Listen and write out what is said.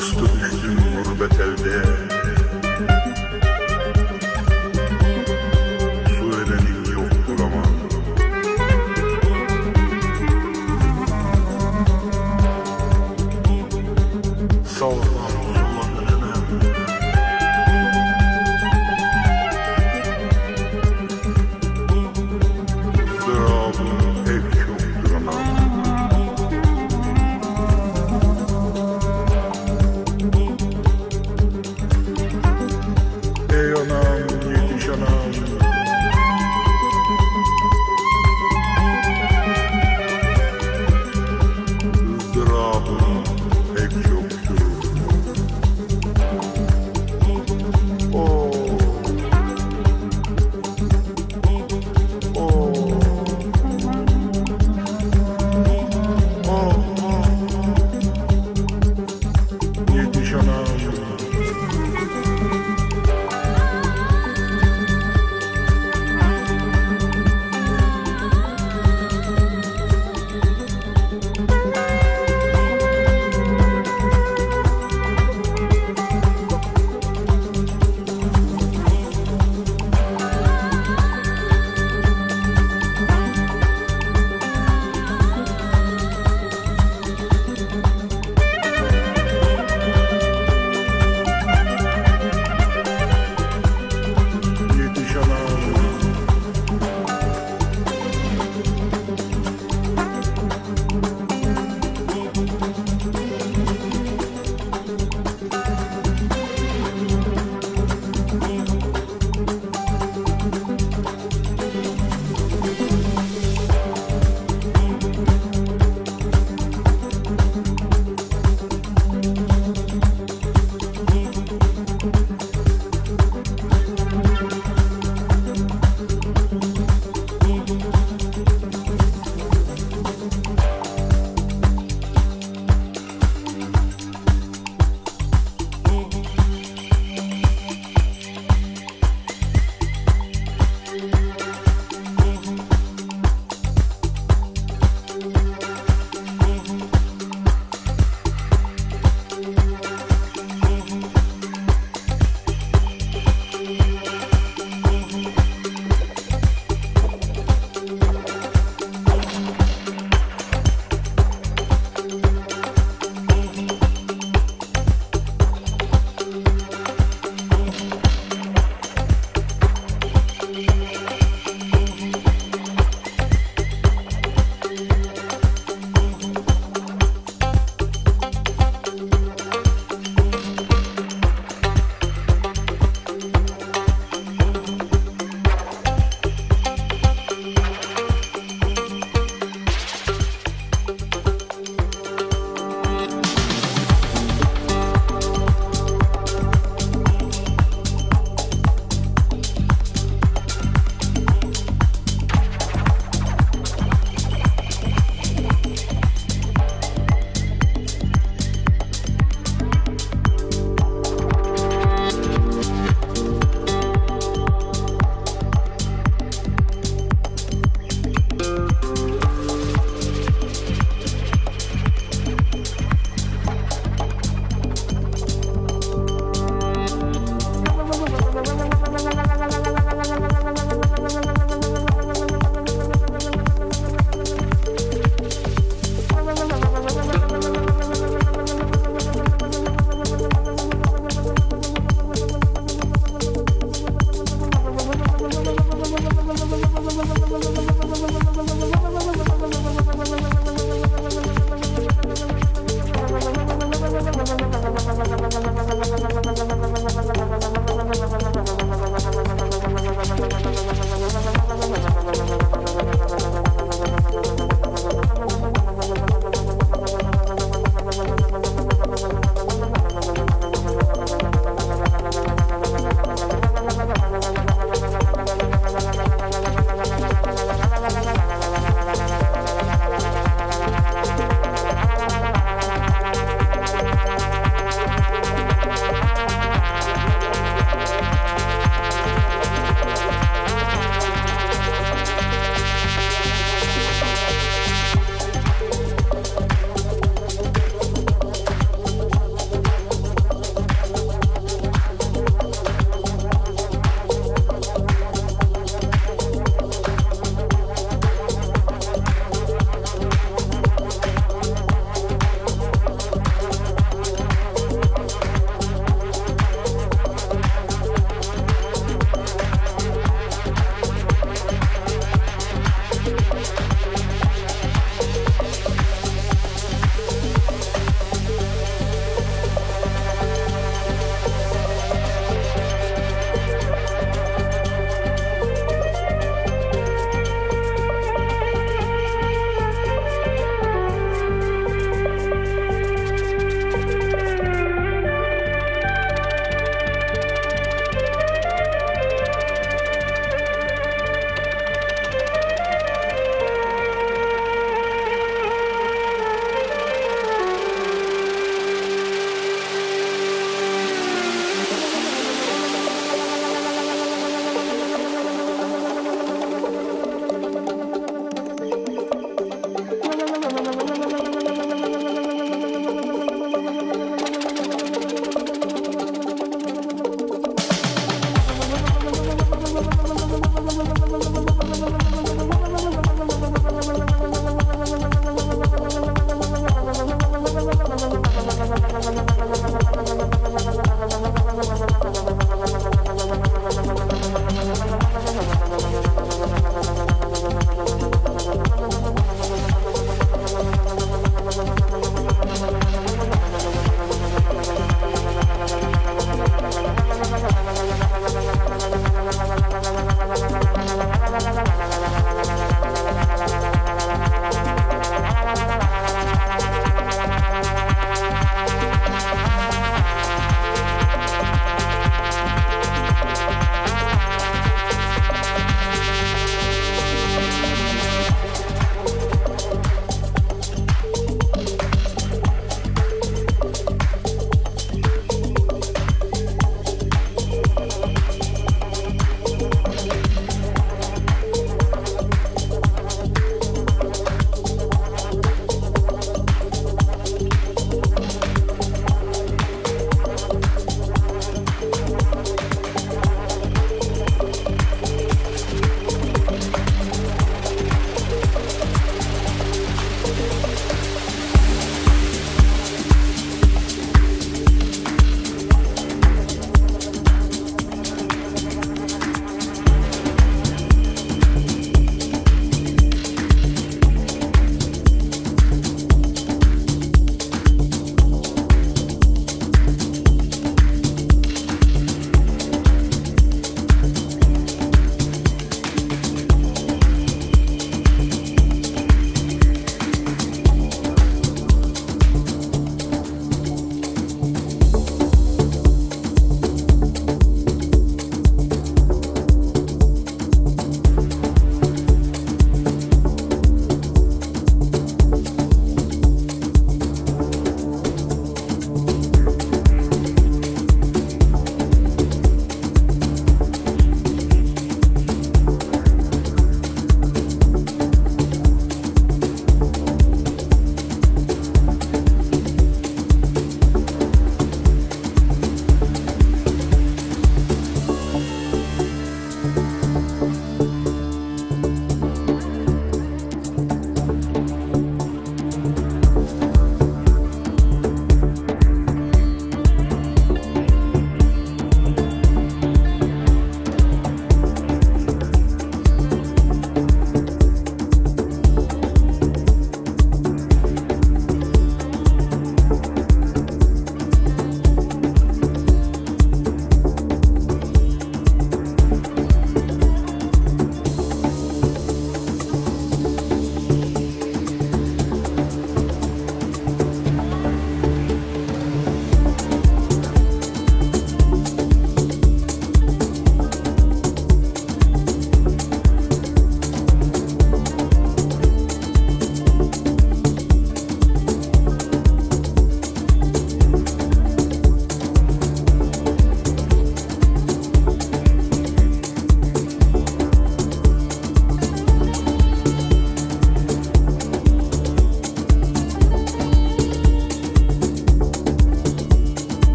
Bastı düştüm gurbet elde.